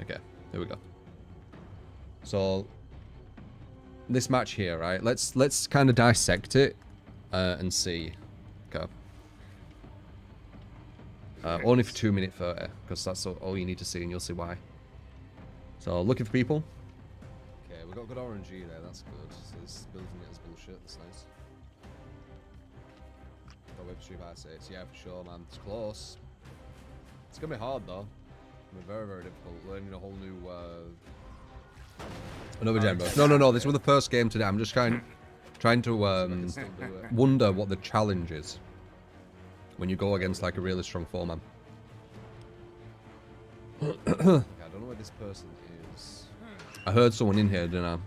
Okay, here we go. So this match here, right? Let's let's kind of dissect it uh, and see. Okay. Uh, only for two minute thirty, because that's all you need to see, and you'll see why. So looking for people. Okay, we got good RNG there. That's good. So this building it as bullshit. That's nice. Got web stream by six. Yeah, for sure, man. It's close. It's gonna be hard though. Very, very difficult. Learning a whole new. Uh... Another bro. No, no, no. This was the first game today. I'm just trying, trying to um, wonder what the challenge is when you go against like a really strong four-man. okay, I don't know where this person is. I heard someone in here, didn't I?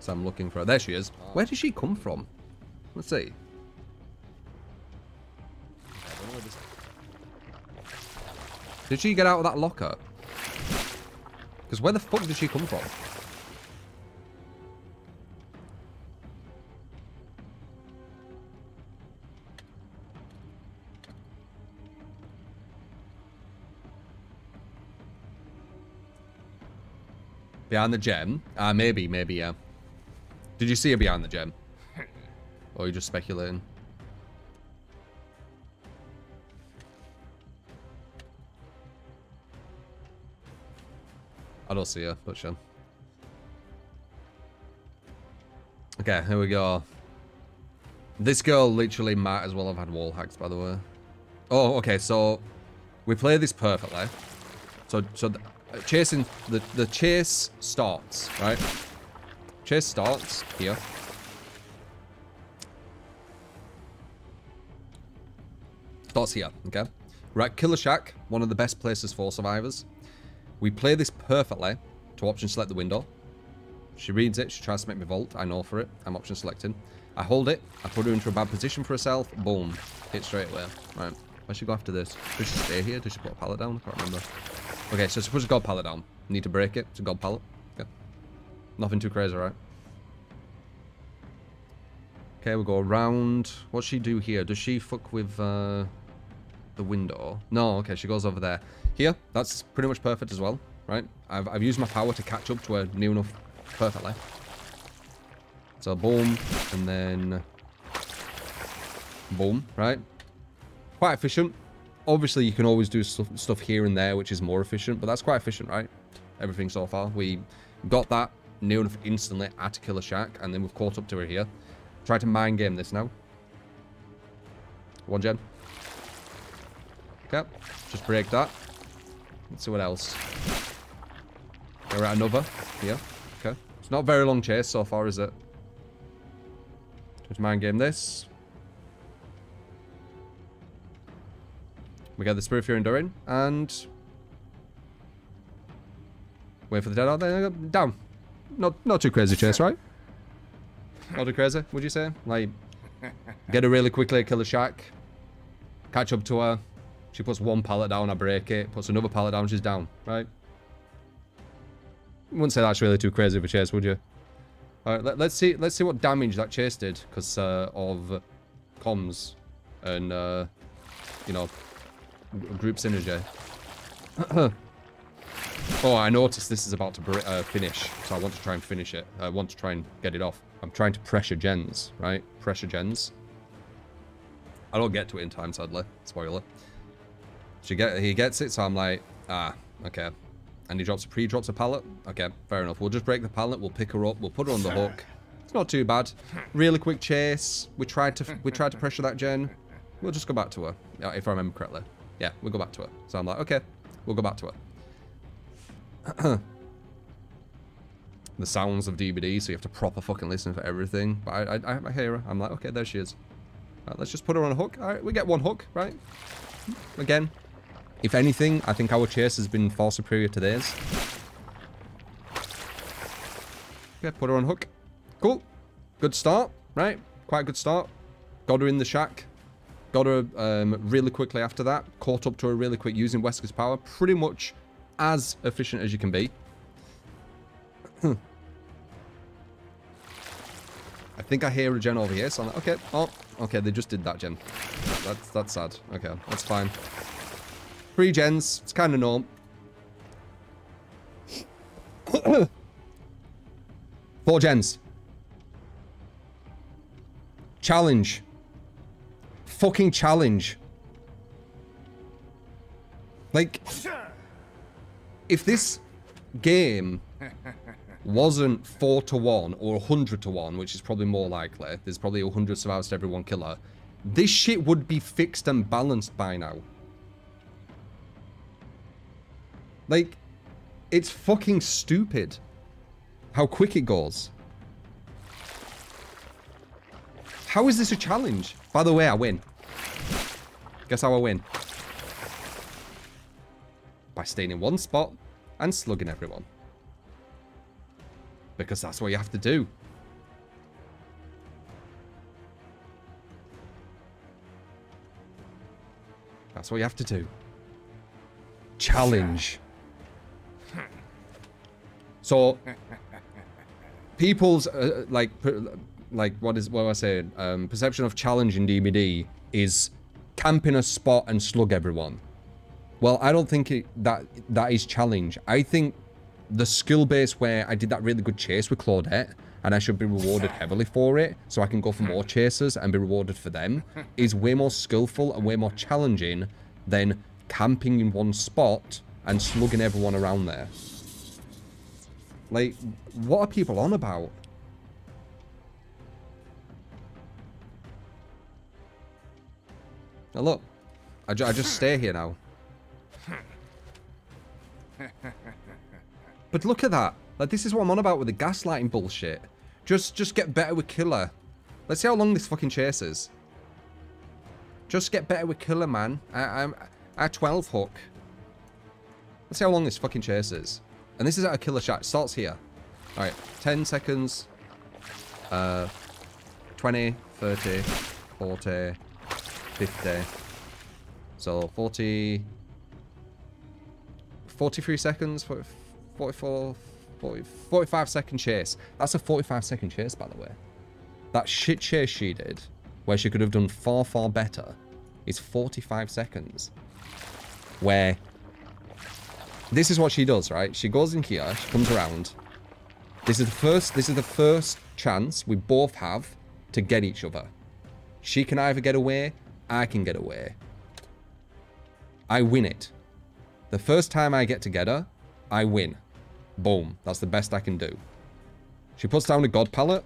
So I'm looking for her. There she is. Oh. Where did she come from? Let's see. Did she get out of that locker? Because where the fuck did she come from? Behind the gen? Ah, uh, maybe, maybe, yeah. Did you see her behind the gen? Or are you just speculating? I don't see her, but sure. Okay, here we go. This girl literally might as well have had wall hacks, by the way. Oh, okay, so we play this perfectly. So, so the, uh, chasing the the chase starts right. Chase starts here. Starts here, okay. Right, Killer Shack, one of the best places for survivors. We play this perfectly to option select the window. She reads it, she tries to make me vault, I know for it, I'm option selecting. I hold it, I put her into a bad position for herself, boom, hit straight away. Right, where should go after this? Does she stay here? Does she put a pallet down? I can't remember. Okay, so suppose a god pallet down. Need to break it. It's a god pallet. Okay. Nothing too crazy, right? Okay, we'll go around. What's she do here? Does she fuck with uh, the window? No, okay, she goes over there. Here, that's pretty much perfect as well, right? I've, I've used my power to catch up to her near enough perfectly. So boom, and then boom, right? Quite efficient. Obviously, you can always do stuff, stuff here and there, which is more efficient, but that's quite efficient, right? Everything so far. We got that near enough instantly at a killer shack, and then we've caught up to her here. Try to mind game this now. One gen. Okay, just break that. Let's see what else. We're another. Yeah, okay. It's not a very long chase so far, is it? Just mind game this. We get the Spirit Fury Enduring, and... Wait for the Dead Hard there. Down. Not, not too crazy chase, right? Not too crazy, would you say? Like, get her really quickly, kill the shack. Catch up to her. She puts one pallet down, I break it. Puts another pallet down, she's down, right? Wouldn't say that's really too crazy of a chase, would you? Alright, let, us see let's see what damage that chase did, because uh, of comms and, uh, you know, group synergy. oh, I noticed this is about to uh, finish, so I want to try and finish it. I want to try and get it off. I'm trying to pressure gens, right? Pressure gens. I don't get to it in time, sadly. Spoiler. She get he gets it, so I'm like, ah, okay. And he drops a pre-drops a pallet. Okay, fair enough. We'll just break the pallet. We'll pick her up. We'll put her on the hook. It's not too bad. Really quick chase. We tried to we tried to pressure that gen. We'll just go back to her, if I remember correctly. Yeah, we'll go back to her. So I'm like, okay, we'll go back to her. the sounds of DBD, so you have to proper fucking listen for everything. But I, I, I hear her. I'm like, okay, there she is. Right, let's just put her on a hook. All right, we get one hook, right? Again, if anything, I think our chase has been far superior to theirs. Okay, put her on hook. Cool. Good start, right? Quite a good start. Got her in the shack. Got her um, really quickly after that. Caught up to her really quick using Wesker's power. Pretty much as efficient as you can be. I think I hear a gen over here, so I'm like, okay, oh, okay, they just did that gen. That's, that's sad. Okay, that's fine. Three gens, it's kind of normal. Four gens. Challenge. Fucking challenge. Like, if this game wasn't 4 to 1 or 100 to 1, which is probably more likely, there's probably 100 survivors to every one killer, this shit would be fixed and balanced by now. Like, it's fucking stupid how quick it goes. How is this a challenge? By the way, I win. Guess how I win? By staying in one spot and slugging everyone. Because that's what you have to do. That's what you have to do. Challenge. So, people's uh, like, like what is what am I saying? Um, perception of challenge in DBD is camp in a spot and slug everyone. Well, I don't think it, that that is challenge. I think the skill base where I did that really good chase with Claudette and I should be rewarded heavily for it so I can go for more chasers and be rewarded for them is way more skillful and way more challenging than camping in one spot and slugging everyone around there. Like, what are people on about? Now look, I, ju I just stay here now. But look at that. Like, this is what I'm on about with the gaslighting bullshit. Just, just get better with Killer. Let's see how long this fucking chase is. Just get better with Killer, man. I, I'm at 12 hook. Let's see how long this fucking chase is. And this is at a killer shot. Starts here. Alright, 10 seconds. Uh, 20, 30, 40, 50. So 40... 43 seconds, 44, 40, 45 second chase. That's a 45 second chase, by the way. That shit chase she did, where she could have done far, far better, is 45 seconds. Where this is what she does, right? She goes in here, she comes around. This is the first this is the first chance we both have to get each other. She can either get away, I can get away. I win it. The first time I get together, I win. Boom. That's the best I can do. She puts down a god pallet.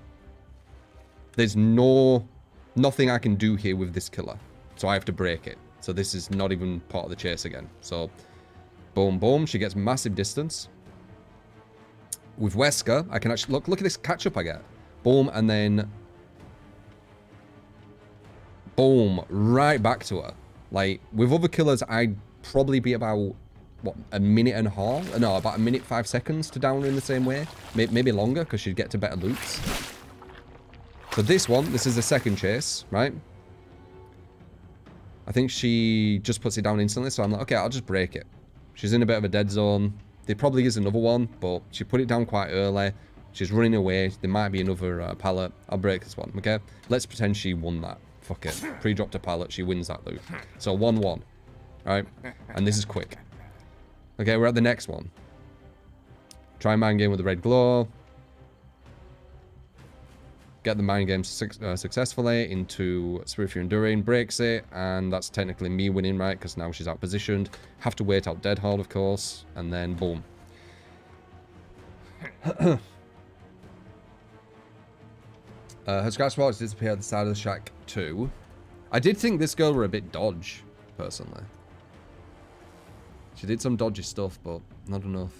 There's no nothing I can do here with this killer. So I have to break it. So this is not even part of the chase again. So Boom, boom. She gets massive distance. With Wesker, I can actually... Look, look at this catch-up I get. Boom, and then... Boom. Right back to her. Like, with other killers, I'd probably be about... What, a minute and a half? No, about a minute, five seconds to down her in the same way. Maybe longer, because she'd get to better loops. So this one, this is the second chase, right? I think she just puts it down instantly, so I'm like, okay, I'll just break it. She's in a bit of a dead zone. There probably is another one, but she put it down quite early. She's running away. There might be another uh, pallet. I'll break this one, okay? Let's pretend she won that. Fuck it. Pre-dropped a pallet. She wins that loop. So 1-1. Right? And this is quick. Okay, we're at the next one. Try mind game with the red glow get the mind game su uh, successfully into Spirit Enduring, breaks it, and that's technically me winning, right? Because now she's out positioned. Have to wait out Dead Hard, of course, and then boom. uh, her scratch marks disappear at the side of the shack too. I did think this girl were a bit dodge, personally. She did some dodgy stuff, but not enough.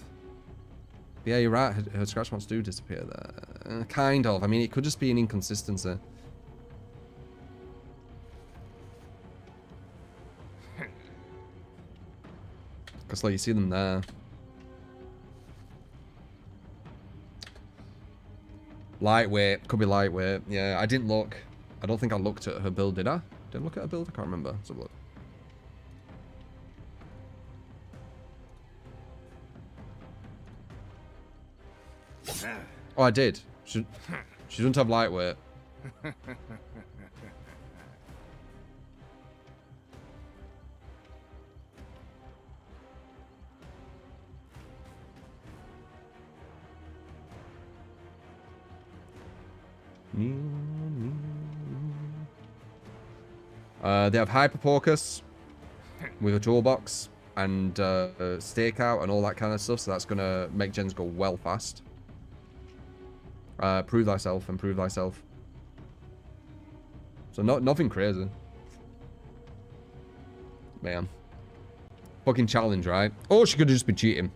Yeah, you're right. Her, her scratch marks do disappear there. Uh, kind of. I mean, it could just be an inconsistency. Because, like, you see them there. Lightweight. Could be lightweight. Yeah, I didn't look. I don't think I looked at her build, did I? Didn't look at her build? I can't remember. Let's have a look. Oh, I did. She, she doesn't have lightweight. Uh, they have Hyperfocus with a toolbox and uh, stakeout and all that kind of stuff. So that's going to make gens go well fast. Uh, prove thyself and prove thyself. So not nothing crazy. Man. Fucking challenge, right? Or she could have just been cheating.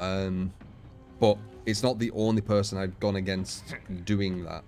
Um, but it's not the only person I've gone against doing that.